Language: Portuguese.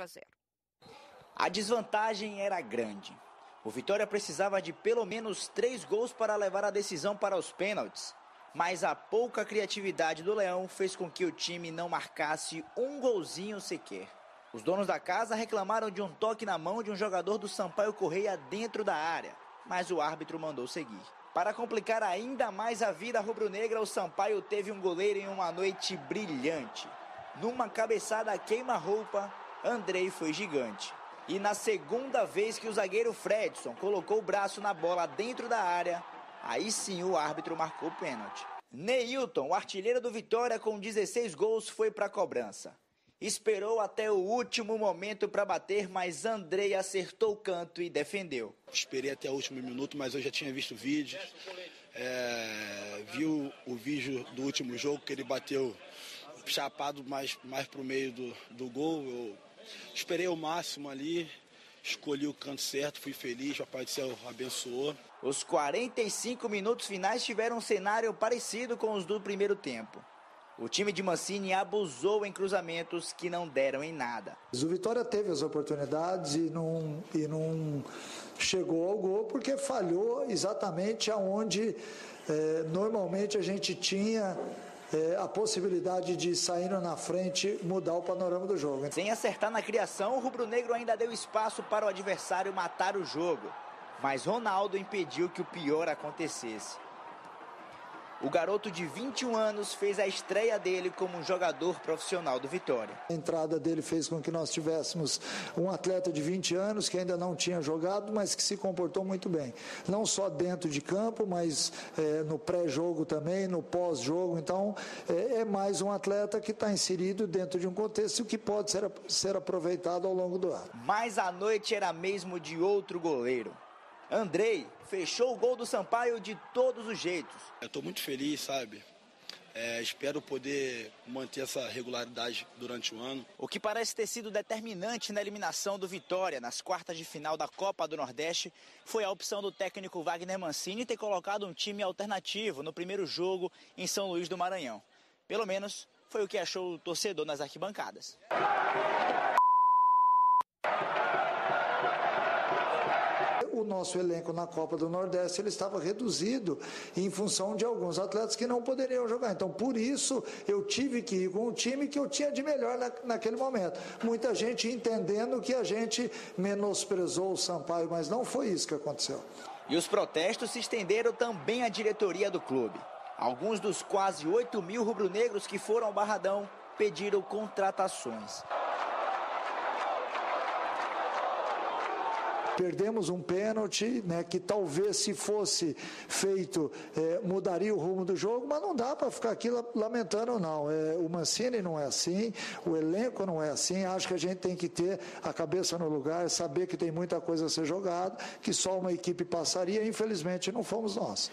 4 a 0. A desvantagem era grande. O Vitória precisava de pelo menos três gols para levar a decisão para os pênaltis. Mas a pouca criatividade do Leão fez com que o time não marcasse um golzinho sequer. Os donos da casa reclamaram de um toque na mão de um jogador do Sampaio Correia dentro da área, mas o árbitro mandou seguir. Para complicar ainda mais a vida rubro-negra, o Sampaio teve um goleiro em uma noite brilhante. Numa cabeçada queima-roupa, Andrei foi gigante. E na segunda vez que o zagueiro Fredson colocou o braço na bola dentro da área, aí sim o árbitro marcou o pênalti. Neilton, o artilheiro do Vitória com 16 gols, foi para a cobrança. Esperou até o último momento para bater, mas Andrei acertou o canto e defendeu. Esperei até o último minuto, mas eu já tinha visto. É, o, o, vídeo do último jogo que ele bateu chapado mais, mais para o meio do, do gol. Eu esperei o máximo ali, escolhi o canto certo, fui feliz, o Papai do Céu abençoou. Os 45 minutos finais tiveram um cenário parecido com os do primeiro tempo. O time de Mancini abusou em cruzamentos que não deram em nada. O Vitória teve as oportunidades e não, e não chegou ao gol porque falhou exatamente aonde é, normalmente a gente tinha é, a possibilidade de saindo na frente mudar o panorama do jogo. Sem acertar na criação, o rubro-negro ainda deu espaço para o adversário matar o jogo. Mas Ronaldo impediu que o pior acontecesse. O garoto de 21 anos fez a estreia dele como um jogador profissional do Vitória. A entrada dele fez com que nós tivéssemos um atleta de 20 anos que ainda não tinha jogado, mas que se comportou muito bem. Não só dentro de campo, mas é, no pré-jogo também, no pós-jogo. Então, é, é, mais um atleta que está inserido dentro de um contexto que pode ser, ser aproveitado ao longo do ano. Mas a noite era mesmo de outro goleiro. Andrei fechou o gol do Sampaio de todos os jeitos. Eu estou muito feliz, sabe? É, espero poder manter essa regularidade durante o ano. O que parece ter sido determinante na eliminação do Vitória nas quartas de final da Copa do Nordeste foi a opção do técnico Wagner Mancini ter colocado um time alternativo no primeiro jogo em São Luís do Maranhão. Pelo menos foi o que achou o torcedor nas arquibancadas. O nosso elenco na Copa do Nordeste ele estava reduzido em função de alguns atletas que não poderiam jogar. Então, por isso, eu tive que ir com o time que eu tinha de melhor na, naquele momento. Muita gente entendendo que a gente menosprezou o Sampaio, mas não foi isso que aconteceu. E os protestos se estenderam também à diretoria do clube. Alguns dos quase 8 mil rubro-negros que foram ao Barradão pediram contratações. Perdemos um pênalti, né, que talvez se fosse feito é, mudaria o rumo do jogo, mas não dá para ficar aqui lamentando não. É, o Mancini não é assim, o elenco não é assim. Acho que a gente tem que ter a cabeça no lugar, saber que tem muita coisa a ser jogada, que só uma equipe passaria. Infelizmente não fomos nós.